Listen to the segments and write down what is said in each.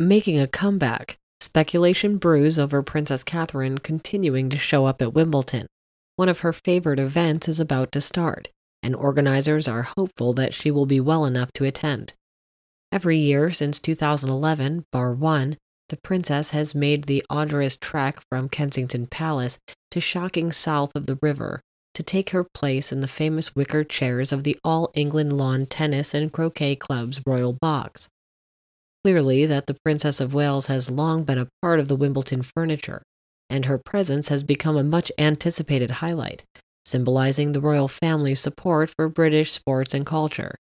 Making a comeback, speculation brews over Princess Catherine continuing to show up at Wimbledon. One of her favorite events is about to start, and organizers are hopeful that she will be well enough to attend. Every year since 2011, bar one, the princess has made the arduous trek from Kensington Palace to shocking south of the river to take her place in the famous wicker chairs of the All England Lawn Tennis and Croquet Club's Royal Box. Clearly, that the Princess of Wales has long been a part of the Wimbledon furniture, and her presence has become a much anticipated highlight, symbolizing the royal family's support for British sports and culture.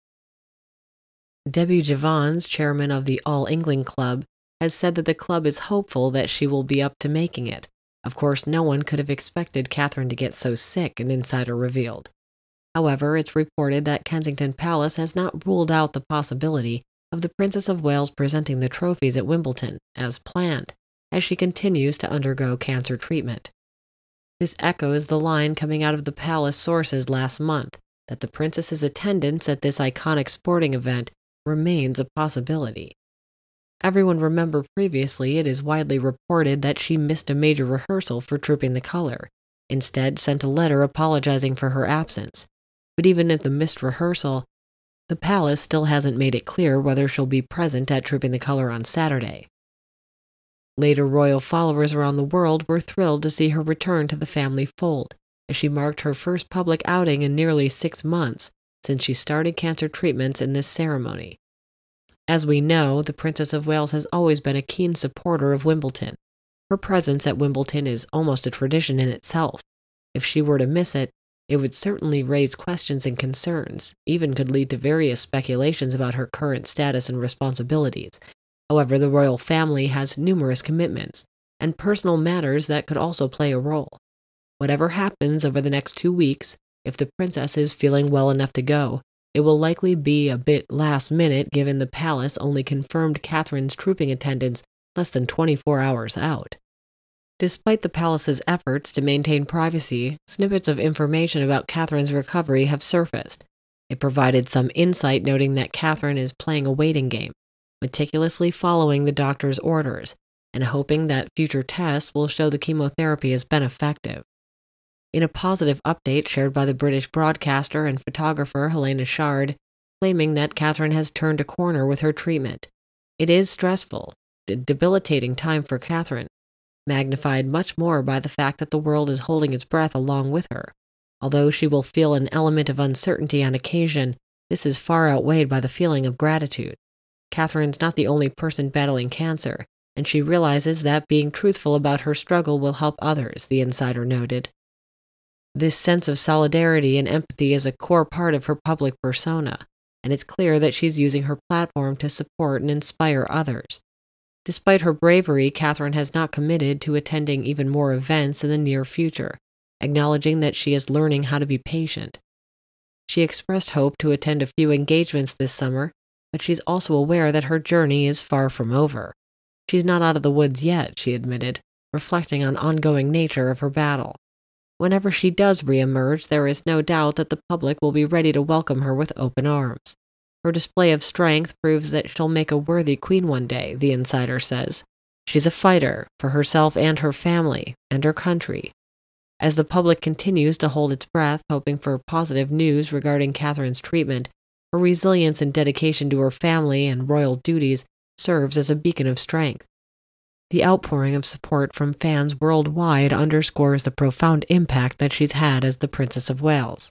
Debbie Jevans, chairman of the All England Club, has said that the club is hopeful that she will be up to making it. Of course, no one could have expected Catherine to get so sick, an insider revealed. However, it's reported that Kensington Palace has not ruled out the possibility of the Princess of Wales presenting the trophies at Wimbledon, as planned, as she continues to undergo cancer treatment. This echoes the line coming out of the palace sources last month that the princess's attendance at this iconic sporting event remains a possibility. Everyone remember previously it is widely reported that she missed a major rehearsal for Trooping the Color, instead sent a letter apologizing for her absence. But even at the missed rehearsal, the palace still hasn't made it clear whether she'll be present at Trooping the Color on Saturday. Later royal followers around the world were thrilled to see her return to the family fold, as she marked her first public outing in nearly six months since she started cancer treatments in this ceremony. As we know, the Princess of Wales has always been a keen supporter of Wimbledon. Her presence at Wimbledon is almost a tradition in itself. If she were to miss it, it would certainly raise questions and concerns, even could lead to various speculations about her current status and responsibilities. However, the royal family has numerous commitments and personal matters that could also play a role. Whatever happens over the next two weeks, if the princess is feeling well enough to go, it will likely be a bit last minute given the palace only confirmed Catherine's trooping attendance less than 24 hours out. Despite the palace's efforts to maintain privacy, snippets of information about Catherine's recovery have surfaced. It provided some insight noting that Catherine is playing a waiting game, meticulously following the doctor's orders, and hoping that future tests will show the chemotherapy has been effective. In a positive update shared by the British broadcaster and photographer Helena Chard, claiming that Catherine has turned a corner with her treatment. It is stressful, debilitating time for Catherine, magnified much more by the fact that the world is holding its breath along with her. Although she will feel an element of uncertainty on occasion, this is far outweighed by the feeling of gratitude. Catherine's not the only person battling cancer, and she realizes that being truthful about her struggle will help others, the insider noted. This sense of solidarity and empathy is a core part of her public persona, and it's clear that she's using her platform to support and inspire others. Despite her bravery, Catherine has not committed to attending even more events in the near future, acknowledging that she is learning how to be patient. She expressed hope to attend a few engagements this summer, but she's also aware that her journey is far from over. She's not out of the woods yet, she admitted, reflecting on ongoing nature of her battle. Whenever she does reemerge, there is no doubt that the public will be ready to welcome her with open arms. Her display of strength proves that she'll make a worthy queen one day, the insider says. She's a fighter for herself and her family and her country. As the public continues to hold its breath, hoping for positive news regarding Catherine's treatment, her resilience and dedication to her family and royal duties serves as a beacon of strength. The outpouring of support from fans worldwide underscores the profound impact that she's had as the Princess of Wales.